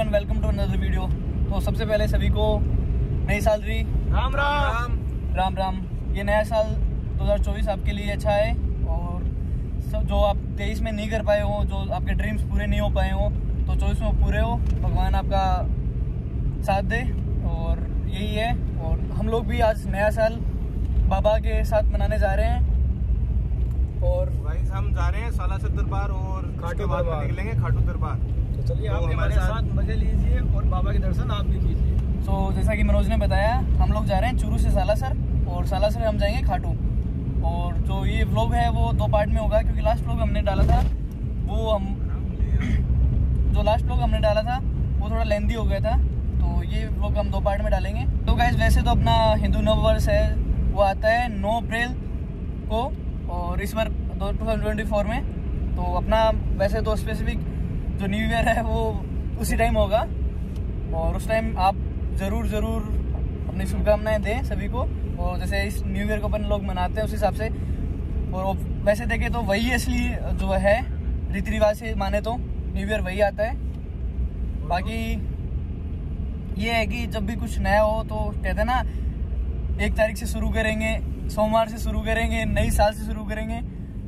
Everyone welcome to another video तो सबसे पहले सभी को नई साल री राम। राम। राम राम। ये नया साल 2024 आपके लिए अच्छा है और सब जो आप तेईस में नहीं कर पाए हो जो आपके ड्रीम्स पूरे नहीं हो पाए हो तो चौबीस में पूरे हो। भगवान आपका साथ दे और यही है। और हम लोग भी आज नया साल बाबा के साथ मनाने जा रहे हैं। और भाई हम जा रहे हैं साला से दरबार और उसके बाद दरबार। निकलेंगे खाटू दरबार। तो चलिए तो आप हमारे साथ मज़े लीजिए और बाबा के दर्शन आप भी कीजिए। तो जैसा कि मनोज ने बताया हम लोग जा रहे हैं चूरू से सालासर और सालासर हम जाएँगे खाटू। और जो ये व्लॉग है वो दो पार्ट में होगा क्योंकि लास्ट व्लॉग हमने डाला था वो हम जो लास्ट व्लॉग हमने डाला था वो थोड़ा लेंदी हो गया था तो ये व्लॉग हम दो पार्ट में डालेंगे। तो गाइज़ वैसे तो अपना हिंदू नव वर्ष है वो आता है नौ अप्रैल को और इस बार फोर में। तो अपना वैसे तो स्पेसिफिक जो न्यू ईयर है, वो उसी टाइम होगा। और उस टाइम आप ज़रूर ज़रूर अपनी शुभकामनाएँ दें सभी को। और जैसे इस न्यू ईयर को अपन लोग मनाते हैं, उस हिसाब से। और वैसे देखें तो वही असली जो है, रीति रिवाज से माने तो न्यू ईयर वही आता है। बाकी ये है कि जब भी कुछ नया हो तो कहते हैं ना, एक तारीख से शुरू करेंगे, सोमवार से शुरू करेंगे, नई साल से शुरू करेंगे।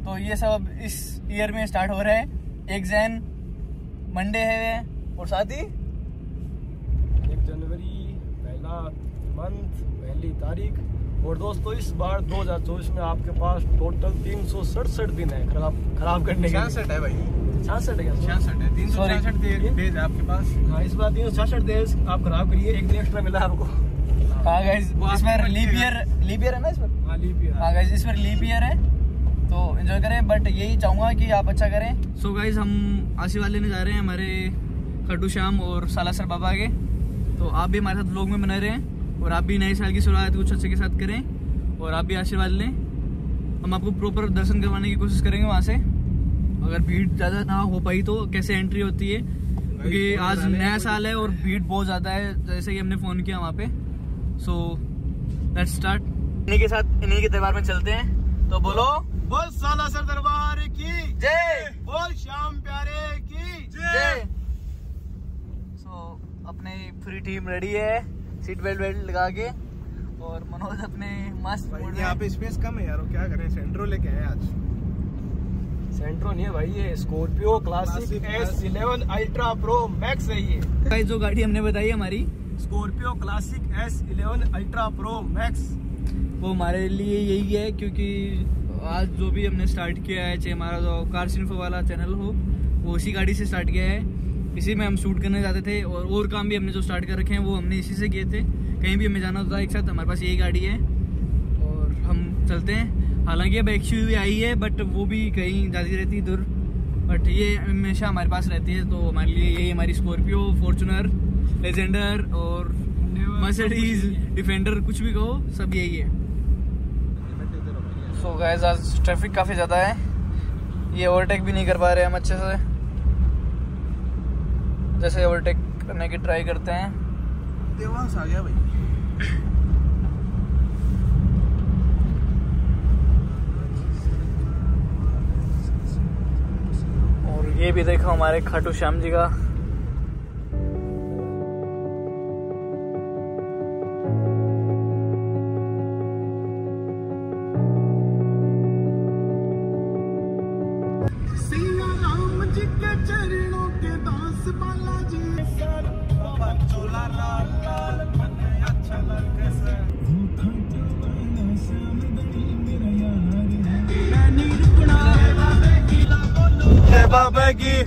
तो ये सब इस ईयर में स्टार्ट हो रहा है। एक जैन मंडे है और साथ ही? एक जनवरी पहला मंथ पहली तारीख। और दोस्तों इस बार 2024 में आपके पास टोटल तीन सौ सड़सठ दिन है खराब खराब करने के छियासठ है भाई। छियासठ है छियासठ है। तीन सौ छियासठ डेज़ आपके पास। हाँ इस बार तीन सौ छियासठ डेज़ आप खराब करिए। एक दिन एक्स्ट्रा मिला आपको। हाँ गाइस वो इस बार आपको लीप ईयर लीप ईयर है ना इस हाँ लीप ईयर हाँ गाइस इस बार लीप ईयर है। तो एंजॉय करें बट यही चाहूँगा कि आप अच्छा करें। सो so गाइस हम आशीर्वाद लेने जा रहे हैं हमारे खट्टू श्याम और सालासर बाबा के तो आप भी हमारे साथ लोग में बने हैं और आप भी नए साल की शुरुआत कुछ अच्छे के साथ करें और आप भी आशीर्वाद लें। हम आपको प्रॉपर दर्शन करवाने की कोशिश करेंगे वहाँ से। अगर भीड़ ज़्यादा ना हो पाई तो कैसे एंट्री होती है? क्योंकि आज नया साल है और भीड़ बहुत ज़्यादा है जैसे कि हमने फ़ोन किया वहाँ पे। सो लेट्स स्टार्ट इन्हीं के साथ इन्हीं के दरबार में चलते हैं। तो बोलो। बोल साला सर दरबार की। जय। बोल श्याम प्यारे की। जय। सो अपनी पूरी टीम रेडी है सीट बेल्ट वेल्ट लगा के और मनोज अपने मस्त मूड यहाँ पे स्पेस कम है यार वो क्या करें? सेंट्रो लेके आए आज। सेंट्रो नहीं है भाई ये Scorpio classic S eleven ultra pro max है ये। जो गाड़ी हमने बताई हमारी Scorpio classic S eleven ultra pro max वो हमारे लिए यही है क्योंकि आज जो भी हमने स्टार्ट किया है चाहे हमारा जो कार सिन्फो वाला चैनल हो वो इसी गाड़ी से स्टार्ट किया है। इसी में हम शूट करने जाते थे और और काम भी हमने जो स्टार्ट कर रखे हैं वो हमने इसी से किए थे। कहीं भी हमें जाना होता है एक साथ हमारे पास यही गाड़ी है। और हम चलते हैं। हालाँकि अब एक्स भी आई है बट वो भी कहीं जाती रहती दूर बट ये हमेशा हमारे पास रहती है तो हमारे लिए यही हमारी स्कॉर्पियो फॉर्चुनर लेजेंडर और मर्सिडीज डिफेंडर कुछ भी कहो सब यही है। सो गाइस आज ट्रैफ़िक काफ़ी ज़्यादा है। ये ओवरटेक भी नहीं कर पा रहे हम अच्छे से। जैसे ओवरटेक करने की ट्राई करते हैं। देवांश आ गया भाई। और ये भी देखो हमारे खाटू श्याम जी का।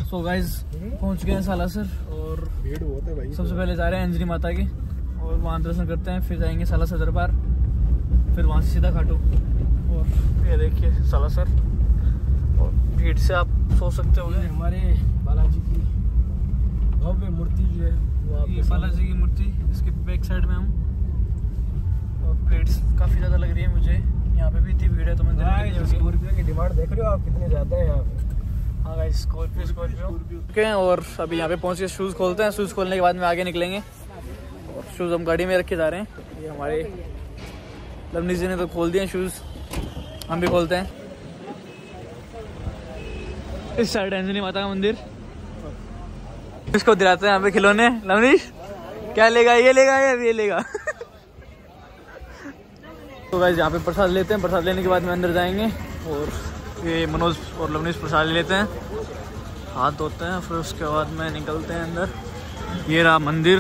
से गाइस पहुँच गए हैं सालासर और भीड़ होते भाई सबसे पहले जा रहे हैं अंजनी माता के और वहाँ दर्शन करते हैं फिर जाएँगे साला सालासर दरबार फिर वहाँ से सीधा खाटू। और ये देखिए सालासर और भीड़ से आप सोच सकते हो हमारे भव्य मूर्ति जो है वो आपके ये बालाजी की मूर्ति इसके बैक साइड में हम। और भीड़ काफ़ी ज़्यादा लग रही है मुझे। यहाँ पे भी इतनी भीड़ है तो में होगी? स्कॉर्पियो की डिमांड देख रहे हो आप कितने ज़्यादा है यहाँ पे। हाँ गाइस स्कॉर्पियो स्कॉर्पियो ओके और अभी यहाँ पे पहुँच के शूज़ खोलते हैं। शूज़ खोलने के बाद में आगे निकलेंगे। और शूज़ हम गाड़ी में रखे जा रहे हैं। ये हमारे लवनी जी ने तो खोल दिए शूज़ हम भी खोलते हैं। इस साइड अंजनी माता का मंदिर। इसको दिलाते हैं यहाँ पे खिलौने। लवनीश क्या लेगा? ये लेगा या ये लेगा? तो गाइस यहाँ पे प्रसाद लेते हैं। प्रसाद लेने के बाद में अंदर जाएँगे और ये मनोज और लवनीश प्रसाद लेते हैं। हाथ धोते हैं, फिर उसके बाद में निकलते हैं अंदर। ये रहा मंदिर।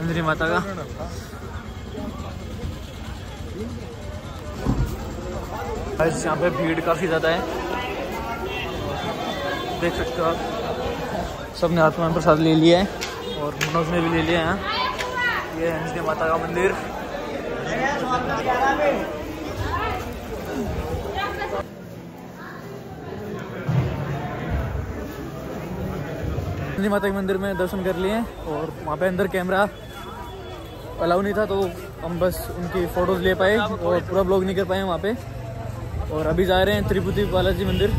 अंजनी माता का। यहाँ पे भीड़ काफ़ी ज़्यादा है। देख सकते हो आप। सबने हाथ में प्रसाद ले लिया है। और मनोज ने भी ले लिया है। ये है अंजनी माता का मंदिर। अंजनी माता के मंदिर में दर्शन कर लिए और वहाँ पे अंदर कैमरा अलाउ नहीं था तो हम बस उनकी फ़ोटोज़ ले पाए और पूरा ब्लॉग नहीं कर पाए वहाँ पे। और अभी जा रहे हैं त्रिपुति बालाजी मंदिर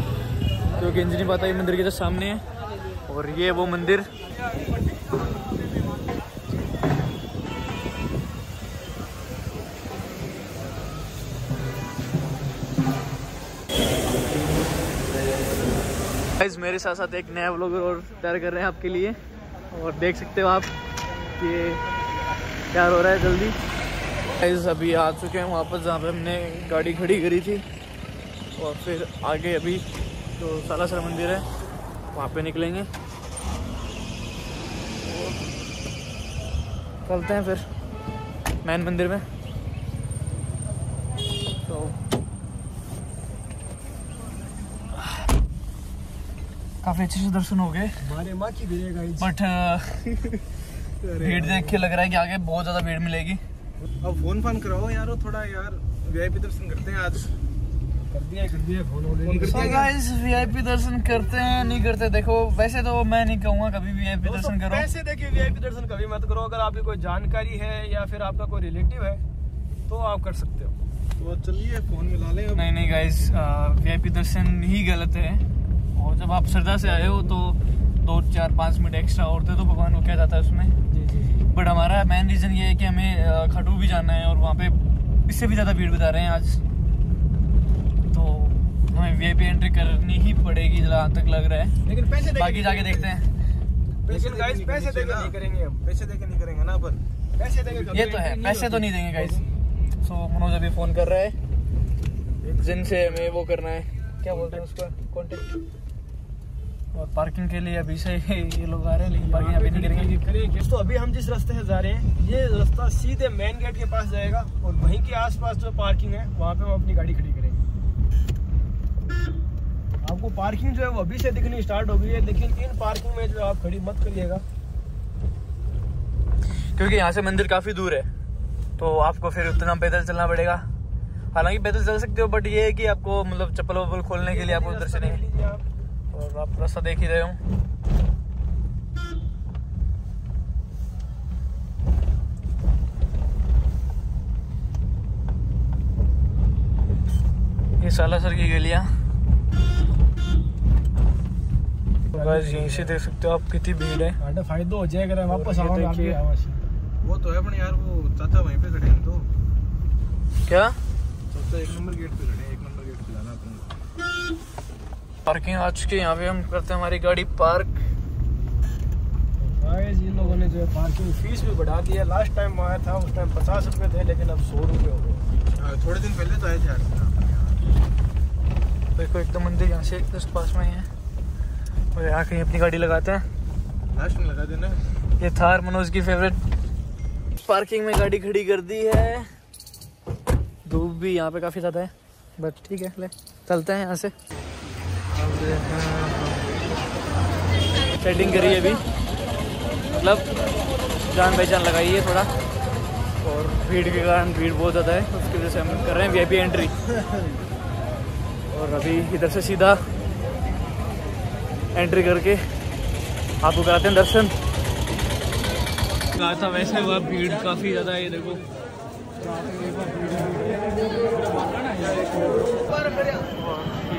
जो कि अंजनी माता के मंदिर के जस्ट सामने है। और ये वो मंदिर। गाइस मेरे साथ साथ एक नया ब्लॉगर और तैयार कर रहे हैं आपके लिए। और देख सकते हो आप कि तैयार हो रहा है जल्दी। गाइस अभी आ चुके हैं वापस जहाँ पे हमने गाड़ी खड़ी करी थी। और फिर आगे अभी जो सालासर मंदिर है वहाँ पे निकलेंगे। चलते हैं फिर मैन मंदिर में। तो काफ़ी अच्छे से दर्शन हो गए। हमारे माँ की बट भीड़ देख के लग रहा है कि आगे बहुत ज़्यादा भीड़ मिलेगी। अब फ़ोन फ़ोन कराओ यारो थोड़ा यार वीआईपी दर्शन करते हैं आज। वीआईपी दर्शन करते हैं नहीं करते देखो वैसे तो मैं नहीं कहूँगा कभी वीआईपी दर्शन करो। पैसे देके वीआईपी दर्शन कभी मत करो अगर आपकी कोई जानकारी है या फिर आपका कोई रिलेटिव है तो आप कर सकते हो। तो चलिए फ़ोन मिला लें नहीं नहीं गाइस वीआईपी दर्शन ही गलत है। और जब आप श्रद्धा से आए हो तो दो चार पाँच मिनट एक्स्ट्रा और दे तो भगवान को क्या जाता है उसमें। जी जी जी। बट हमारा मेन रीज़न ये है कि हमें खडू भी जाना है और वहाँ पे इससे भी ज़्यादा भीड़ बता रहे हैं आज। हमें वीआईपी एंट्री करनी ही पड़ेगी जहाँ तक लग रहा है। लेकिन पैसे बाकी जाके देखते हैं। लेकिन गाइस पैसे देके नहीं करेंगे हम। पैसे देके नहीं करेंगे ना अपन। पैसे देके ये तो है पैसे तो नहीं देंगे गाइस सो मनोज अभी फ़ोन कर रहा है। जिनसे हमें वो करना है। क्या बोलते हैं उसको? कॉन्टेक्ट और पार्किंग के लिए अभी से ये लोग आ रहे हैं लेकिन पार्किंग अभी नहीं करेंगे। करेंगे तो अभी हम जिस रास्ते से जा रहे हैं ये रास्ता सीधे मेन गेट के पास जाएगा और वहीं के आसपास जो पार्किंग है वहाँ पे हम अपनी गाड़ी खड़ी आपको पार्किंग जो है वो अभी से दिखनी स्टार्ट हो गई है लेकिन इन पार्किंग में जो आप खड़ी मत करिएगा। क्योंकि यहाँ से मंदिर काफ़ी दूर है तो आपको फिर उतना पैदल चलना पड़ेगा। हालाँकि पैदल चल सकते हो बट ये है कि आपको मतलब चप्पल वप्पल खोलने के लिए आपको उधर से नहीं। और आप रास्ता देख ही रहे हो। ये सालासर की गलियाँ। गाइस यहीं से देख सकते हो आप कितनी भीड़ है। आटे फ़ायदा हो जाएगा अगर वापस देखिए। आगे। आवाज़ वो तो है पण यार वो चाचा वहीं पे खड़े हैं तो। क्या? चाचा एक नंबर गेट पे खड़े हैं एक नंबर गेट पे जाना अपन पार्किंग आ चुकी है यहाँ पे हम करते हैं हमारी गाड़ी पार्क। गाइस इन लोगों ने जो है पार्किंग फ़ीस भी बढ़ा दी है। लास्ट टाइम आया था उस टाइम पचास रुपए थे लेकिन अब सौ रुपए हो गए। हाँ, थोड़े दिन पहले तो आए थे यार। देखो एकदम मंदिर यहाँ से जस्ट पास में ही है। और यहाँ कहीं अपनी गाड़ी लगाते हैं। लास्ट में लगा देना। ये थार मनोज की फेवरेट पार्किंग में गाड़ी खड़ी कर दी है। धूप भी यहाँ पे काफ़ी ज़्यादा है। बट ठीक है ले चलते हैं यहाँ से। सेटिंग करी है अभी। मतलब जान पहचान लगाई है थोड़ा। और भीड़ के कारण भीड़ बहुत ज़्यादा है। उसकी वजह से हम कर रहे हैं वी एंट्री और अभी इधर से सीधा एंट्री करके आपको कराते हैं दर्शन। कहा था वैसे हुआ भीड़ काफ़ी ज़्यादा है ये देखो।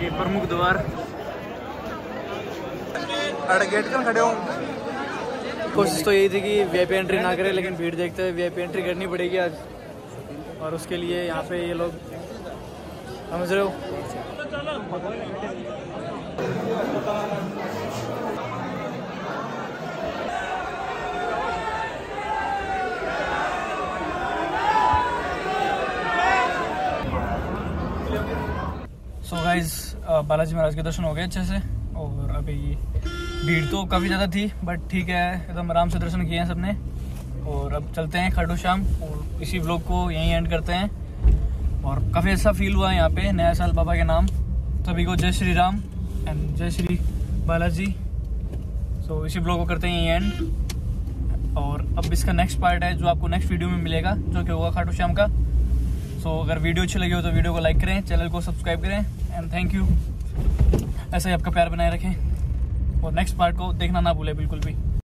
ये प्रमुख द्वार। गेट कर खड़े हो? कोशिश तो यही थी कि वीआईपी एंट्री ना करें लेकिन भीड़ देखते हुए वीआईपी एंट्री करनी पड़ेगी आज। और उसके लिए यहाँ पे ये लोग समझ रहे हो? So guys uh, Balaji Maharaj के दर्शन हो गए अच्छे से, और अभी भीड़ तो काफ़ी ज़्यादा थी बट ठीक है, एकदम आराम से दर्शन किए हैं सबने। और अब चलते हैं खाटू शाम और इसी ब्लॉग को यहीं एंड करते हैं। और काफ़ी अच्छा फील हुआ यहाँ पे, नया साल बाबा के नाम। सभी को जय श्री राम। एंड जय श्री बालाजी। सो इसी ब्लॉग को करते हैं एंड और अब इसका नेक्स्ट पार्ट है जो आपको नेक्स्ट वीडियो में मिलेगा जो कि होगा खाटू श्याम का। सो so, अगर वीडियो अच्छी लगी हो तो वीडियो को लाइक करें चैनल को सब्सक्राइब करें एंड थैंक यू ऐसा ही आपका प्यार बनाए रखें। और नेक्स्ट पार्ट को देखना ना भूलें बिल्कुल भी।